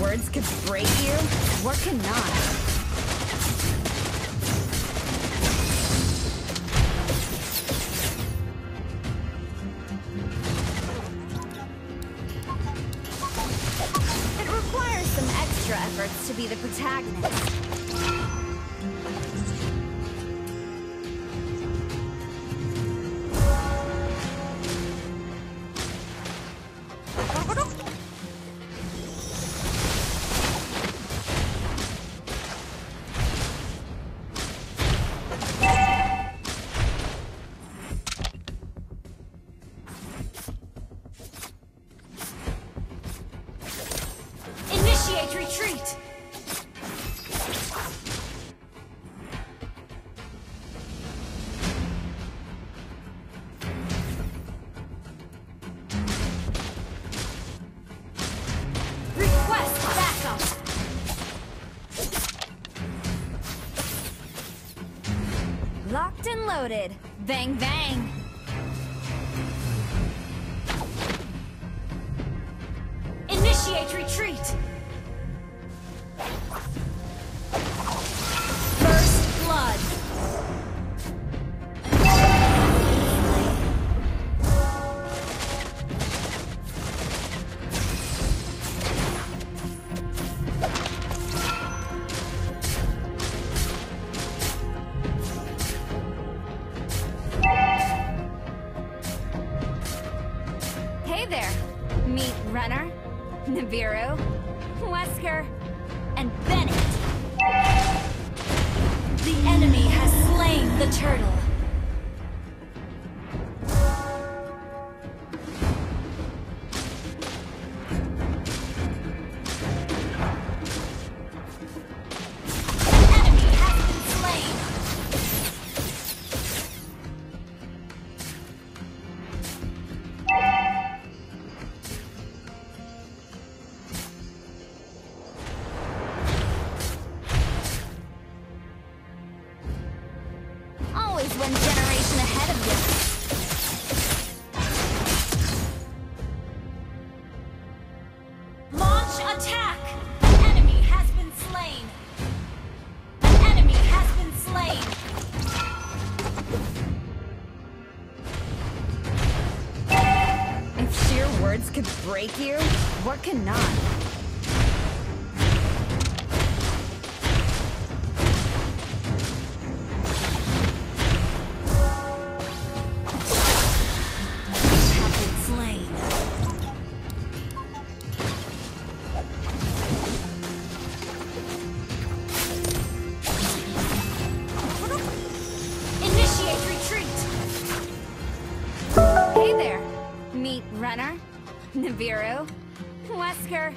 words could break you, what cannot? It requires some extra efforts to be the protagonist. Locked and loaded. Bang, bang. Initiate retreat! Hey there. Meet Renner, Nibiru, Wesker, and Bennett. The enemy has slain the turtle. Break you, what cannot? Nibiru, Wesker,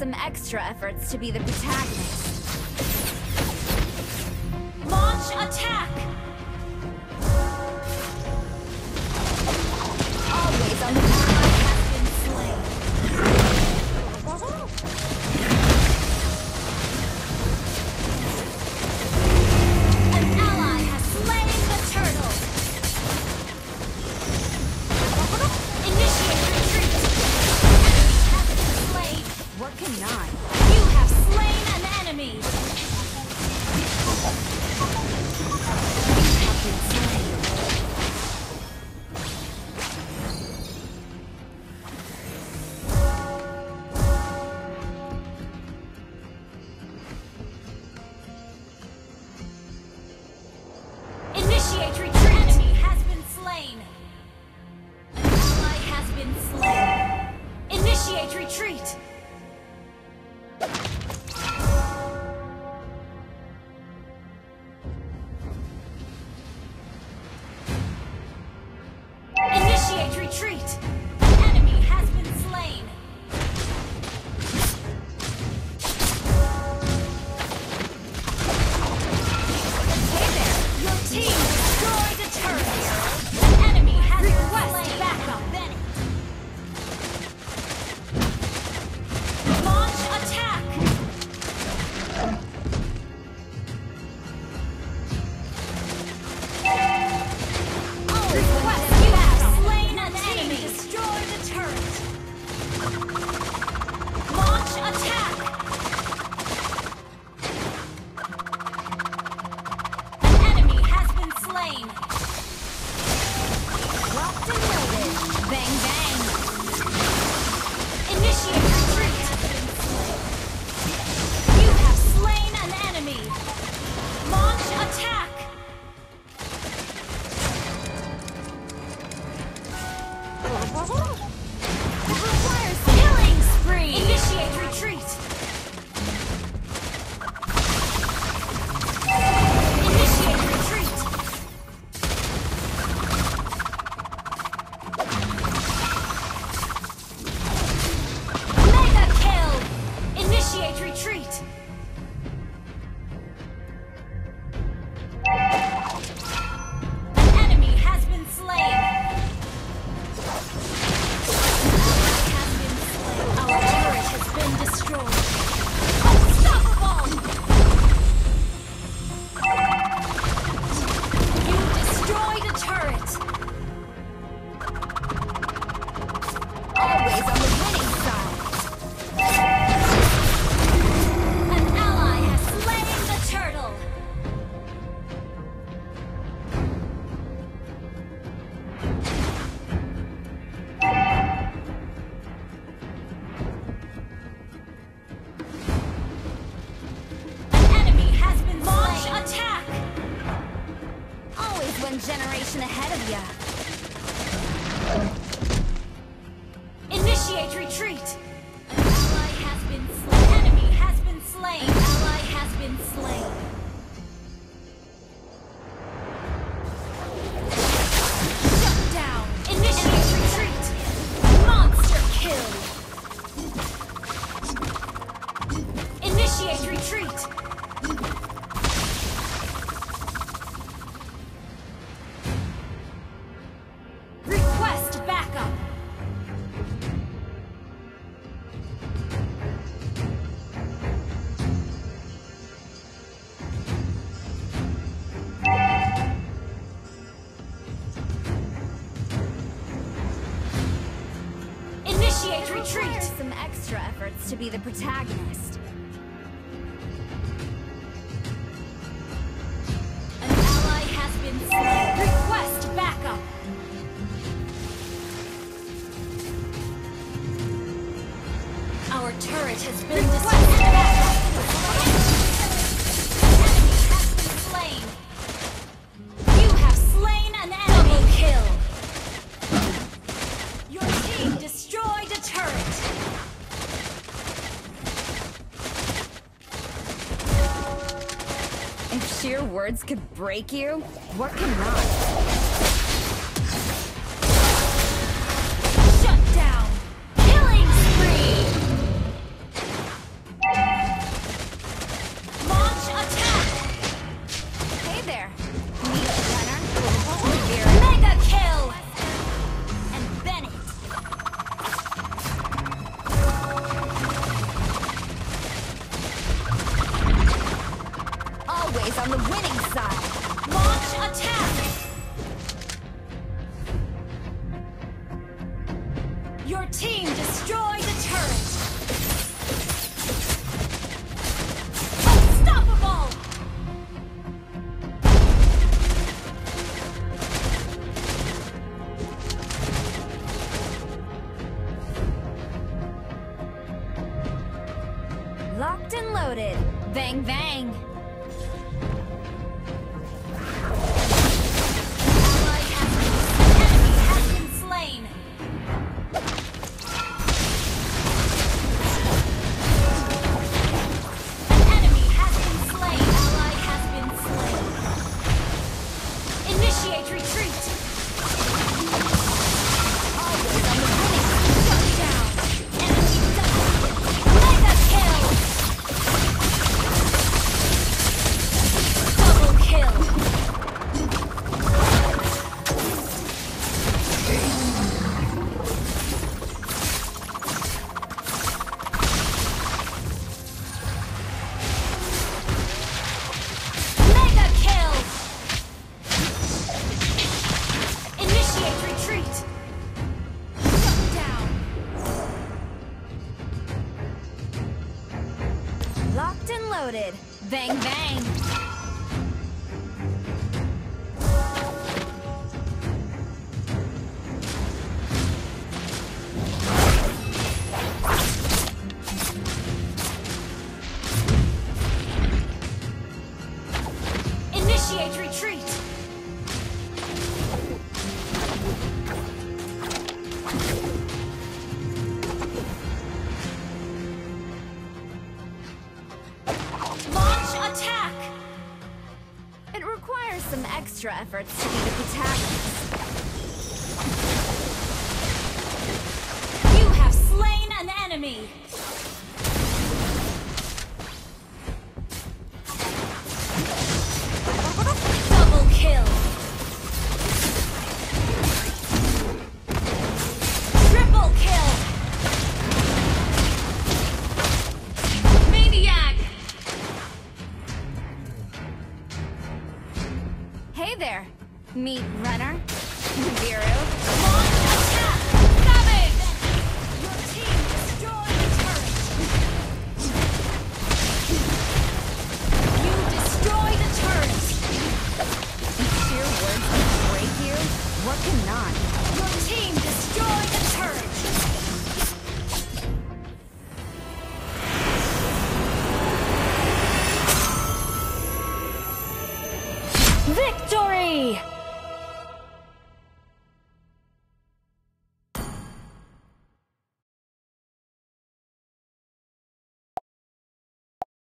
some extra efforts to be the protagonist. 어? Initiate retreat! An ally has been slain. Enemy has been slain. Ally has been slain. gets to be the protagonist. An ally has been slain. Request backup! Our turret has been destroyed. sheer words could break you, what cannot? Bang. extra efforts to be the protagonist. You have slain an enemy! working on?